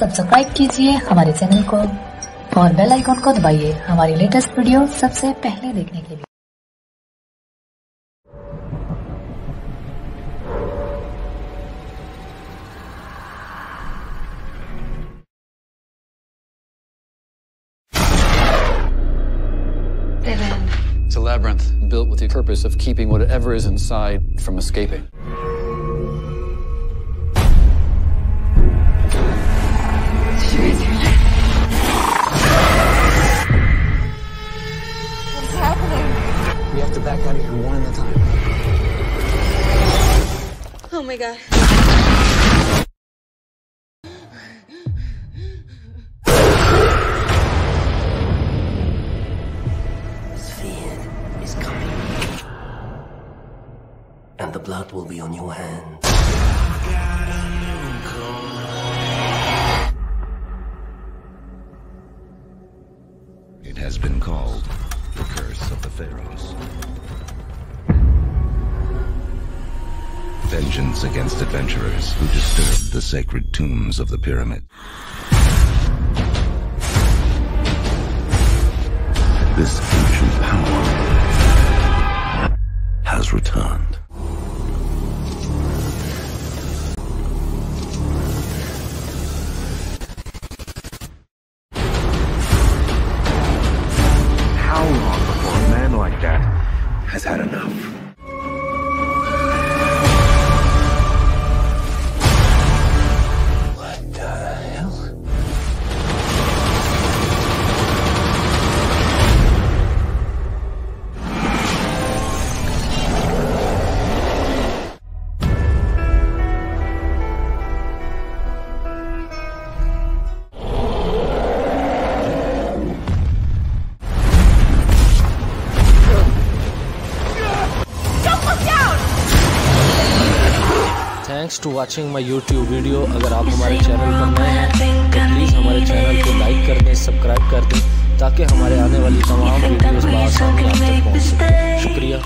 Subscribe कीजिए हमारे channel को और बेल आइकॉन को दबाइए हमारी लेटेस्ट वीडियो सबसे पहले देखने के लिए It's a labyrinth built with the purpose of keeping whatever is inside from escaping. Have to back out of here one at a time. Oh my god. Sphere is coming. And the blood will be on your hands. It has been called the Curse of the Pharaohs. Vengeance against adventurers who disturbed the sacred tombs of the pyramid. This ancient power has returned. Thanks to watching my YouTube video अगर आप हमारे channel पर नए हैं तो please हमारे channel को like कर दें सब्सक्राइब कर दें, ताकि हमारे आने वाली तमाम वीडियोस बआसानी आप तक पहुँच। सकें शुक्रिया।